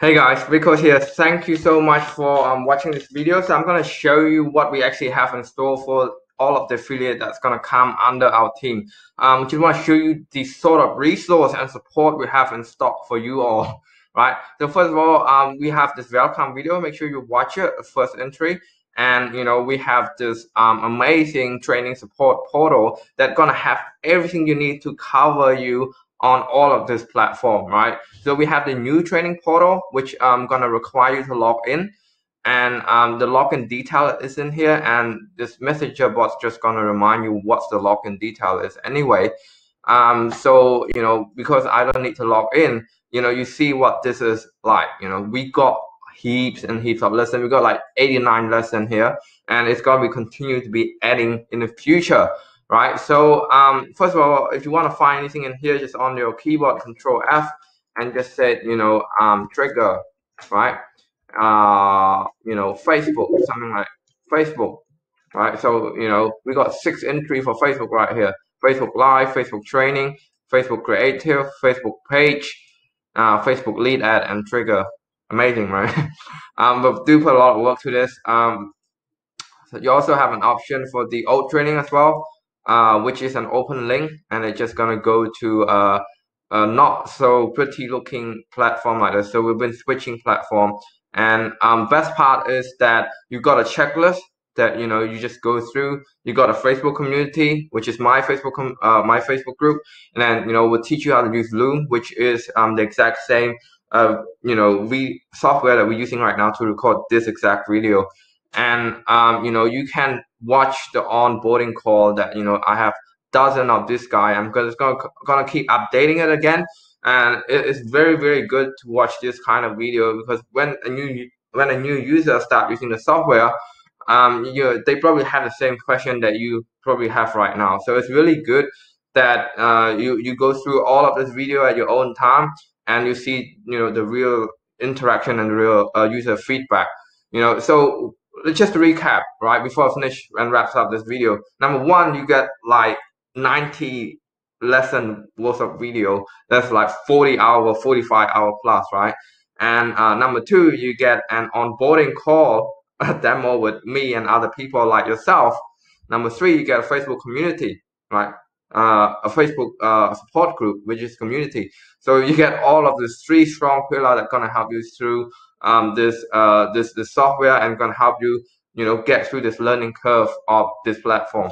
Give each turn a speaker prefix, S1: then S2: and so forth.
S1: Hey guys, Vico here. Thank you so much for um, watching this video. So I'm going to show you what we actually have in store for all of the affiliate that's going to come under our team. Um, just want to show you the sort of resource and support we have in stock for you all, right? So first of all, um, we have this welcome video. Make sure you watch it, first entry. And, you know, we have this um, amazing training support portal that's going to have everything you need to cover you on all of this platform, right? So we have the new training portal, which I'm gonna require you to log in, and um, the login detail is in here, and this messenger bot's just gonna remind you what's the login detail is anyway. Um, so you know, because I don't need to log in, you know, you see what this is like. You know, we got heaps and heaps of lessons. We got like 89 lessons here, and it's gonna be continue to be adding in the future right? So um, first of all, if you want to find anything in here, just on your keyboard, Control F, and just say, you know, um, trigger, right? Uh, you know, Facebook, something like Facebook, right? So you know, we got six entry for Facebook right here: Facebook Live, Facebook Training, Facebook Creative, Facebook Page, uh, Facebook Lead Ad, and Trigger. Amazing, right? um, but do put a lot of work to this. Um, so you also have an option for the old training as well uh, which is an open link, and it's just gonna go to uh, a not so pretty looking platform like this. So we've been switching platform, and um, best part is that you've got a checklist that you know you just go through. You got a Facebook community, which is my Facebook uh, my Facebook group, and then you know we'll teach you how to use Loom, which is um, the exact same uh, you know we software that we're using right now to record this exact video and um, you know you can watch the onboarding call that you know I have dozen of this guy. I'm gonna gonna, gonna keep updating it again, and it is very very good to watch this kind of video because when a new when a new user start using the software, um, you they probably have the same question that you probably have right now. So it's really good that uh, you you go through all of this video at your own time and you see you know the real interaction and real uh, user feedback. You know, so just recap, right, before I finish and wraps up this video. Number one, you get like 90 lesson worth of video. That's like 40 hour, 45 hour plus, right? And uh, number two, you get an onboarding call, demo with me and other people like yourself. Number three, you get a Facebook community, right? Uh, a Facebook uh, support group, which is community. So you get all of these three strong pillars that gonna help you through um, this uh, this this software and gonna help you you know get through this learning curve of this platform.